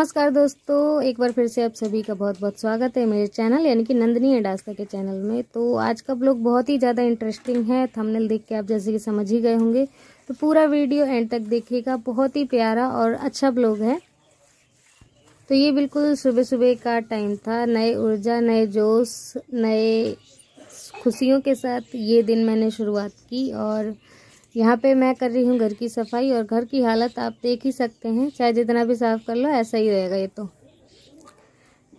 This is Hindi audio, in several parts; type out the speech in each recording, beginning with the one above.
नमस्कार दोस्तों, एक बार फिर से आप सभी का बहुत बहुत स्वागत है मेरे चैनल, यानी कि नंदनी एंडास्ता के चैनल में। तो आज का ब्लॉग बहुत ही ज़्यादा इंटरेस्टिंग है थंबनेल देख के आप जैसे कि समझ ही गए होंगे। तो पूरा वीडियो एंड तक देखिएगा, बहुत ही प्यारा और अच्छा ब्लॉग है। तो ये बिल्कुल सुबह सुबह का टाइम था, नए ऊर्जा, नए जोश, नए खुशियों के साथ ये दिन मैंने शुरुआत की और यहाँ पे मैं कर रही हूँ घर की सफ़ाई और घर की हालत आप देख ही सकते हैं। चाहे जितना भी साफ़ कर लो, ऐसा ही रहेगा ये तो।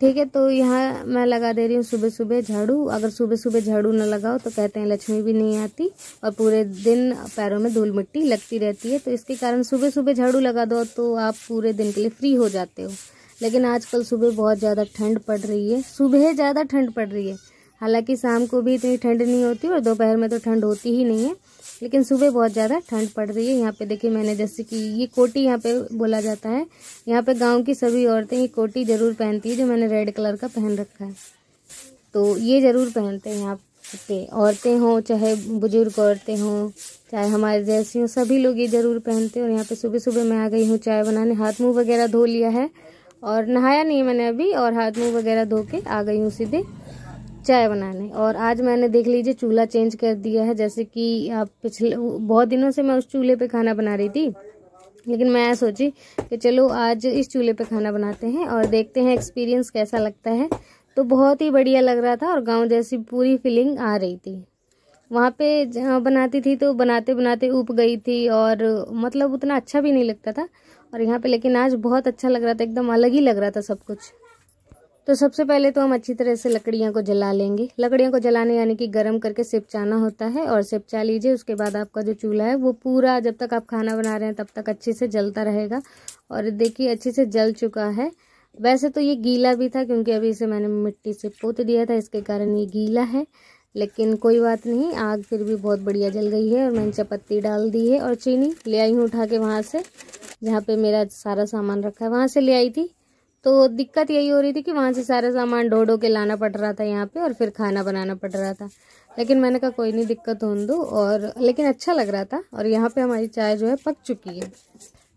ठीक है तो यहाँ मैं लगा दे रही हूँ सुबह सुबह झाड़ू। अगर सुबह सुबह झाड़ू न लगाओ तो कहते हैं लक्ष्मी भी नहीं आती और पूरे दिन पैरों में धूल मिट्टी लगती रहती है। तो इसके कारण सुबह सुबह झाड़ू लगा दो तो आप पूरे दिन के लिए फ्री हो जाते हो। लेकिन आजकल सुबह बहुत ज़्यादा ठंड पड़ रही है। सुबह ज़्यादा ठंड पड़ रही है। हालाँकि शाम को भी इतनी ठंड नहीं होती और दोपहर में तो ठंड होती ही नहीं है, लेकिन सुबह बहुत ज़्यादा ठंड पड़ रही है। यहाँ पे देखिए मैंने जैसे कि ये कोटी यहाँ पे बोला जाता है। यहाँ पे गाँव की सभी औरतें ये कोटी ज़रूर पहनती है जो मैंने रेड कलर का पहन रखा है। तो ये ज़रूर पहनते हैं यहाँ पे। औरतें हों, चाहे बुज़ुर्ग औरतें हों, चाहे हमारे जैसी हों, सभी लोग ये ज़रूर पहनते हैं। और यहाँ पे सुबह सुबह मैं आ गई हूँ चाय बनाने। हाथ मुँह वगैरह धो लिया है और नहाया नहीं मैंने अभी और हाथ मुँह वगैरह धो के आ गई हूँ सीधे। चाय बनाने। और आज मैंने देख लीजिए चूल्हा चेंज कर दिया है, जैसे कि आप पिछले, बहुत दिनों से मैं उस चूल्हे पे खाना बना रही थी। लेकिन मैं सोची कि चलो आज इस चूल्हे पे खाना बनाते हैं और देखते हैं एक्सपीरियंस कैसा लगता है। तो बहुत ही बढ़िया लग रहा था और गाँव जैसी पूरी फीलिंग आ रही थी। वहाँ पे बनाती थी तो बनाते बनाते उप गई थी और मतलब उतना अच्छा भी नहीं लगता था। और यहाँ पे लेकिन आज बहुत अच्छा लग रहा था, एकदम अलग ही लग रहा था सब कुछ। तो सबसे पहले तो हम अच्छी तरह से लकड़ियाँ को जला लेंगे। लकड़ियों को जलाने यानी कि गर्म करके सिपचाना होता है और सिपचा लीजिए, उसके बाद आपका जो चूल्हा है वो पूरा जब तक आप खाना बना रहे हैं तब तक अच्छे से जलता रहेगा। और देखिए, अच्छे से जल चुका है। वैसे तो ये गीला भी था क्योंकि अभी इसे मैंने मिट्टी से पोत दिया था, इसके कारण ये गीला है। लेकिन कोई बात नहीं, आग फिर भी बहुत बढ़िया जल गई है और मैंने चपत्ती डाल दी है और चीनी ले आई हूँ उठा के वहाँ से, जहाँ पे मेरा सारा सामान रखा है। वहाँ से ले आई थी। तो दिक्कत यही हो रही थी कि वहाँ से सारा सामान ढो ढो के लाना पड़ रहा था यहाँ पे और फिर खाना बनाना पड़ रहा था। लेकिन मैंने कहा, कोई नहीं, दिक्कत हो दो। और लेकिन अच्छा लग रहा था और यहाँ पे हमारी चाय जो है पक चुकी है।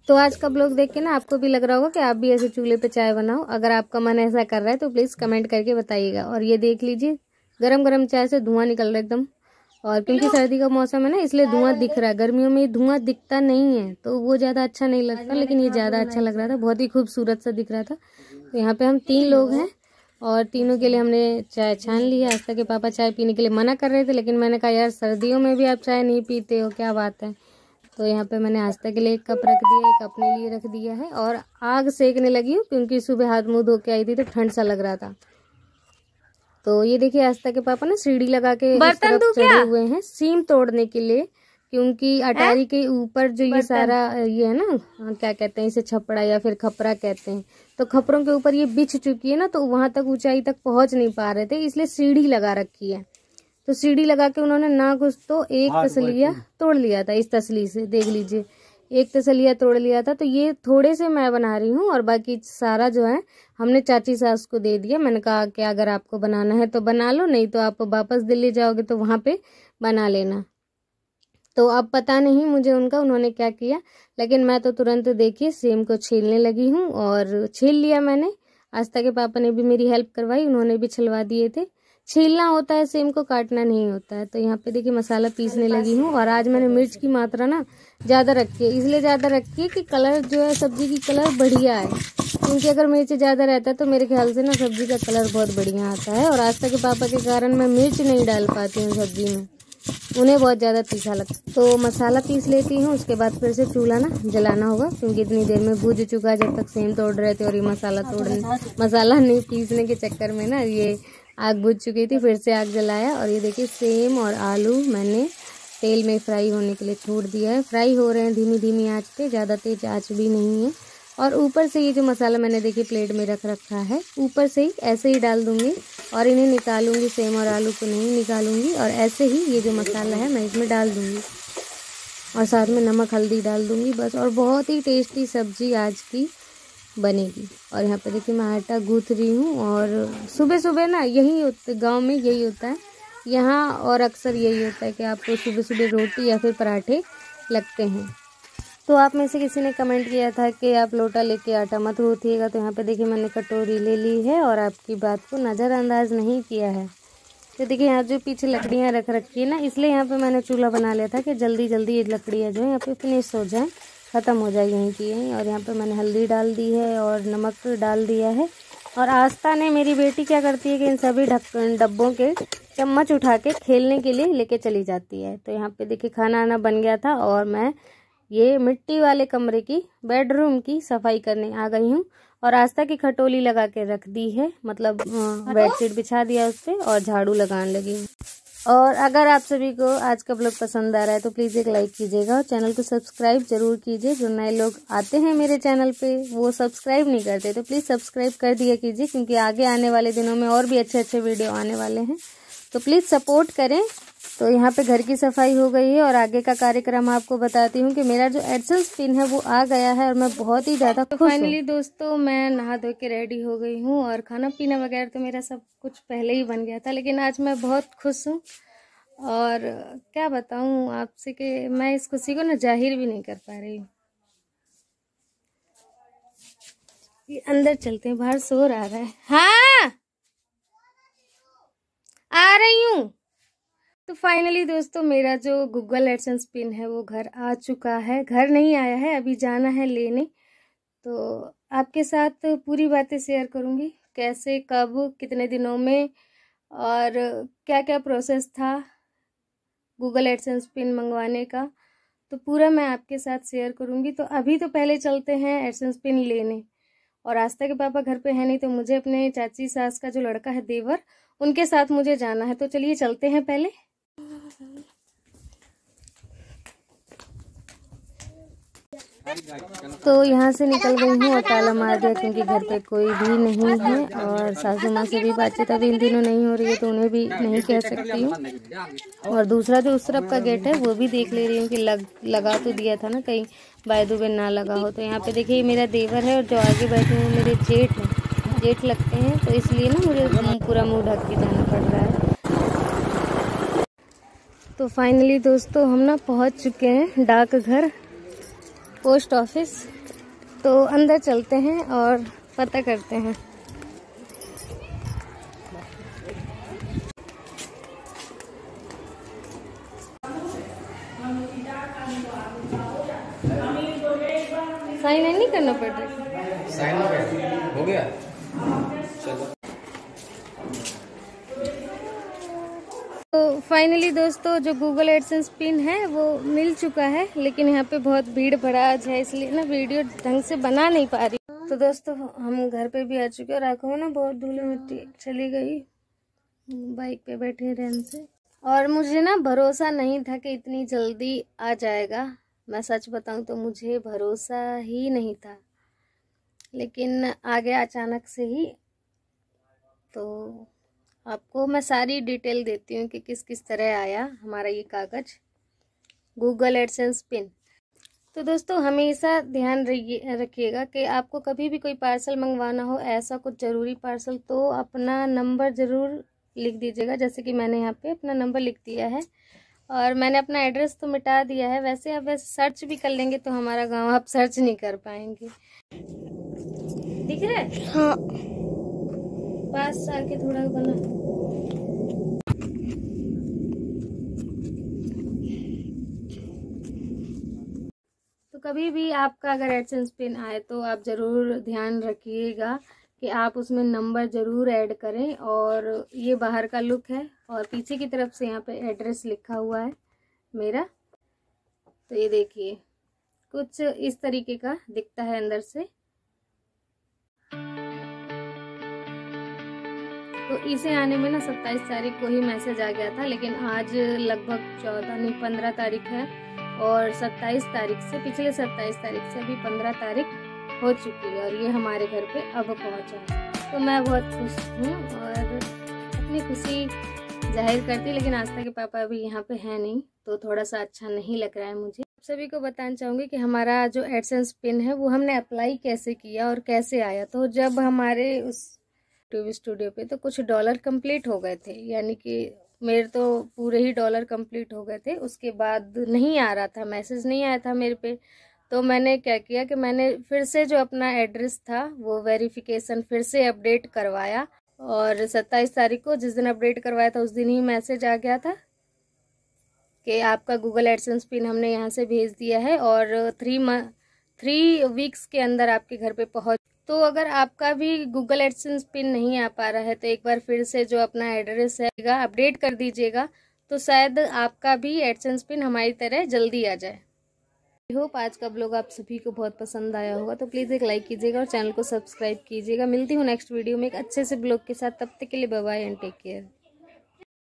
तो आज का ब्लॉग देख के ना आपको भी लग रहा होगा कि आप भी ऐसे चूल्हे पे चाय बनाओ। अगर आपका मन ऐसा कर रहा है तो प्लीज़ कमेंट करके बताइएगा। और ये देख लीजिए गरम गरम चाय से धुआँ निकल रहा है एकदम। और क्योंकि सर्दी का मौसम है ना इसलिए धुआँ दिख रहा है। गर्मियों में धुआँ दिखता नहीं है तो वो ज़्यादा अच्छा नहीं लगता लेकिन ये ज़्यादा अच्छा लग रहा था बहुत ही खूबसूरत सा दिख रहा था। तो यहाँ पे हम तीन लोग हैं और तीनों के लिए हमने चाय छान ली है। आस्था के पापा चाय पीने के लिए मना कर रहे थे लेकिन मैंने कहा यार सर्दियों में भी आप चाय नहीं पीते हो क्या बात है? तो यहाँ पे मैंने आस्था के लिए एक कप रख दिया एक अपने लिए रख दिया है और आग सेकने लगी हूँ क्योंकि सुबह हाथ मुँह धो के आई थी तो ठंड सा लग रहा था। तो ये देखिए आस्था के पापा ना सीढ़ी लगा के बर्तन चढ़े हुए हैं सीम तोड़ने के लिए क्योंकि अटारी के ऊपर जो ये सारा ये है ना हाँ, क्या कहते हैं इसे छपड़ा या फिर खपरा कहते हैं। तो खपरों के ऊपर ये बिछ चुकी है ना तो वहाँ तक ऊंचाई तक पहुँच नहीं पा रहे थे इसलिए सीढ़ी लगा रखी है। तो सीढ़ी लगा के उन्होंने ना कुछ तो एक तसलिया तोड़ लिया था इस तसली से देख लीजिए। एक तसलिया तोड़ लिया था तो ये थोड़े से मैं बना रही हूँ और बाकी सारा जो है हमने चाची सास को दे दिया। मैंने कहा कि अगर आपको बनाना है तो बना लो नहीं तो आप वापस दिल्ली जाओगे तो वहाँ पे बना लेना। तो अब पता नहीं मुझे उनका उन्होंने क्या किया लेकिन मैं तो तुरंत देखिए सेम को छीलने लगी हूँ और छील लिया मैंने। आस्था के पापा ने भी मेरी हेल्प करवाई उन्होंने भी छिलवा दिए थे। छीलना होता है सेम को काटना नहीं होता है। तो यहाँ पे देखिए मसाला पीसने लगी हूँ और आज मैंने मिर्च की मात्रा ना ज़्यादा रखिए। इसलिए ज़्यादा रखिए कि कलर जो है, सब्ज़ी की कलर बढ़िया है क्योंकि अगर मिर्च ज़्यादा रहता है तो मेरे ख्याल से ना सब्ज़ी का कलर बहुत बढ़िया आता है। और आज तक के पापा के कारण मैं मिर्च नहीं डाल पाती हूँ सब्ज़ी में। उन्हें बहुत ज़्यादा तीखा लगता तो मसाला पीस लेती हूँ, उसके बाद फिर से चूल्हा ना जलाना होगा, क्योंकि इतनी देर में भूज चुका जब तक सेम तोड़ रहे थे और ये मसाला तोड़ने मसाला नहीं पीसने के चक्कर में ना ये आग बुझ चुकी थी, फिर से आग जलाया। और ये देखिए, सेम और आलू मैंने तेल में फ्राई होने के लिए छोड़ दिया है। फ्राई हो रहे हैं धीमी धीमी आँच पे, ज़्यादा तेज आँच भी नहीं है। और ऊपर से ये जो मसाला मैंने देखिए प्लेट में रख रखा है, ऊपर से ही ऐसे ही डाल दूँगी और इन्हें निकालूँगी सेम और आलू को नहीं निकालूँगी और ऐसे ही ये जो मसाला है मैं इसमें डाल दूँगी। और साथ में नमक, हल्दी डाल दूँगी बस और बहुत ही टेस्टी सब्ज़ी आज की बनेगी। और यहाँ पर देखिए मैं आटा गूँथ रही हूँ और सुबह सुबह ना यही गाँव में यही होता है। यहाँ और अक्सर यही होता है कि आपको सुबह सुबह रोटी या फिर पराठे लगते हैं। तो आप में से किसी ने कमेंट किया था कि आप लोटा लेके आटा मत गूथिएगा तो यहाँ पे देखिए मैंने कटोरी ले ली है और आपकी बात को नज़रअंदाज नहीं किया है। तो देखिए यहाँ जो पीछे लकड़ियाँ रख रखी है ना, इसलिए यहाँ पे मैंने चूल्हा बना लिया था कि जल्दी जल्दी ये लकड़ियाँ जो है यहाँ पे फिनिश हो जाएँ, ख़त्म हो जाए यहीं की यहीं। और यहाँ पे मैंने हल्दी डाल दी है और नमक डाल दिया है। और आस्था ने मेरी बेटी क्या करती है कि इन सभी डब्बों के चम्मच उठा के खेलने के लिए लेके चली जाती है। तो यहाँ पे देखिए खाना आना बन गया था और मैं ये मिट्टी वाले कमरे की बेडरूम की सफ़ाई करने आ गई हूँ और आस्था की खटोली लगा के रख दी है। मतलब बेडशीट बिछा दिया उस पर और झाड़ू लगाने लगी हूँ। और अगर आप सभी को आज का ब्लॉग पसंद आ रहा है तो प्लीज़ एक लाइक कीजिएगा और चैनल को सब्सक्राइब ज़रूर कीजिए। जो नए लोग आते हैं मेरे चैनल पे वो सब्सक्राइब नहीं करते तो प्लीज़ सब्सक्राइब कर दिया कीजिए क्योंकि आगे आने वाले दिनों में और भी अच्छे अच्छे वीडियो आने वाले हैं। तो प्लीज़ सपोर्ट करें। तो यहाँ पे घर की सफ़ाई हो गई है और आगे का कार्यक्रम आपको बताती हूँ कि मेरा जो एडसेंस पिन है वो आ गया है और मैं बहुत ही ज़्यादा तो फाइनली दोस्तों, मैं नहा धो के रेडी हो गई हूँ और खाना पीना वगैरह तो मेरा सब कुछ पहले ही बन गया था, लेकिन आज मैं बहुत खुश हूँ। और क्या बताऊँ आपसे कि मैं इस खुशी को ना ज़ाहिर भी नहीं कर पा रही हूँ। अंदर चलते हैं, बाहर शोर आ रहा है। हाँ! आ रही हूँ। तो फाइनली दोस्तों, मेरा जो गूगल एडसेंस पिन है, वो घर आ चुका है। घर नहीं आया है, अभी जाना है लेने। तो आपके साथ पूरी बातें शेयर करूँगी। कैसे, कब, कितने दिनों में और क्या क्या प्रोसेस था गूगल एडसेंस पिन मंगवाने का तो पूरा मैं आपके साथ शेयर करूँगी। तो अभी तो पहले चलते हैं एडसेंस पिन लेने। और आस्था के पापा घर पे है नहीं तो मुझे अपने चाची सास का जो लड़का है, देवर उनके साथ मुझे जाना है तो चलिए चलते हैं पहले। तो यहाँ से निकल गई हूँ और ताला मार दिया, क्योंकि घर पे कोई भी नहीं है और सासू माँ से भी बातचीत अभी इन दिनों नहीं हो रही है तो उन्हें भी नहीं कह सकती हूँ। और दूसरा जो उस तरफ़ का गेट है, वो भी देख ले रही हूँ कि लग, लगा तो दिया था ना कहीं बायदुबे ना लगा हो तो यहाँ पे देखिए मेरा देवर है और जो आगे बैठे हुए मेरे जेठ हैं। जेठ लगते हैं तो इसलिए ना मुझे पूरा मुँह ढक के जाना पड़ रहा है। तो फाइनली दोस्तों, हम ना पहुँच चुके हैं डाकघर पोस्ट ऑफ़िस तो अंदर चलते हैं और पता करते हैं। साइन नहीं करना पड़ रहा? साइन हो गया? तो फाइनली दोस्तों, जो गूगल एडसेंस पिन है, वो मिल चुका है, लेकिन यहाँ पे बहुत भीड़ भड़ाज है, इसलिए ना वीडियो ढंग से बना नहीं पा रही। तो दोस्तों, हम घर पे भी आ चुके और आँखों ना बहुत धूल मिट्टी चली गई। बाइक पे बैठे रहने से। और मुझे ना भरोसा नहीं था कि इतनी जल्दी आ जाएगा। मैं सच बताऊँ तो मुझे भरोसा ही नहीं था। लेकिन आ गया अचानक से ही तो आपको मैं सारी डिटेल देती हूँ कि किस किस तरह आया हमारा ये कागज़। Google AdSense pin. तो दोस्तों, हमेशा ध्यान रखिएगा कि आपको कभी भी कोई पार्सल मंगवाना हो, ऐसा कुछ ज़रूरी पार्सल तो अपना नंबर ज़रूर लिख दीजिएगा। जैसे कि मैंने यहाँ पे अपना नंबर लिख दिया है और मैंने अपना एड्रेस तो मिटा दिया है। वैसे आप वैसे सर्च भी कर लेंगे तो हमारा गाँव आप सर्च नहीं कर पाएँगे। दिख रहा है? हाँ। पास आके थोड़ा बना। तो कभी भी आपका अगर एडसेंस पिन आए तो आप ज़रूर ध्यान रखिएगा कि आप उसमें नंबर ज़रूर ऐड करें और ये बाहर का लुक है और पीछे की तरफ़ से यहाँ पे एड्रेस लिखा हुआ है मेरा। तो ये देखिए कुछ इस तरीके का दिखता है अंदर से। इसे आने में ना सत्ताईस तारीख को ही मैसेज आ गया था, लेकिन आज लगभग चौदह नहीं, पंद्रह तारीख है और सत्ताईस तारीख से, पिछले सत्ताईस तारीख से अभी पंद्रह तारीख हो चुकी है और ये हमारे घर पे अब पहुँचा है। तो मैं बहुत खुश हूँ और अपनी खुशी ज़ाहिर करती लेकिन आस्था के पापा अभी यहाँ पे है नहीं तो थोड़ा सा अच्छा नहीं लग रहा है मुझे। सभी को बताना चाहूँगी कि हमारा जो एडसेंस पिन है, वो हमने अप्लाई कैसे किया और कैसे आया? तो जब हमारे उस यूट्यूब स्टूडियो पे तो कुछ डॉलर कंप्लीट हो गए थे। यानी कि मेरे तो पूरे ही डॉलर कंप्लीट हो गए थे। उसके बाद नहीं आ रहा था मैसेज नहीं आया था मेरे पे। तो मैंने क्या किया कि मैंने फिर से जो अपना एड्रेस था, वो वेरिफिकेशन फिर से अपडेट करवाया। और सत्ताईस तारीख को जिस दिन अपडेट करवाया था, उस दिन ही मैसेज आ गया था कि आपका गूगल एडसेंस पिन हमने यहाँ से भेज दिया है। और थ्री मंथ थ्री वीक्स के अंदर आपके घर पे पहुँच तो अगर आपका भी गूगल एडसेंस पिन नहीं आ पा रहा है तो एक बार फिर से जो अपना एड्रेस है अपडेट कर दीजिएगा तो शायद आपका भी एडसेंस पिन हमारी तरह जल्दी आ जाए। होप आज का ब्लॉग आप सभी को बहुत पसंद आया होगा तो प्लीज़ एक लाइक कीजिएगा और चैनल को सब्सक्राइब कीजिएगा। मिलती हूँ नेक्स्ट वीडियो में एक अच्छे से ब्लॉग के साथ, तब तक के लिए बाय एंड टेक केयर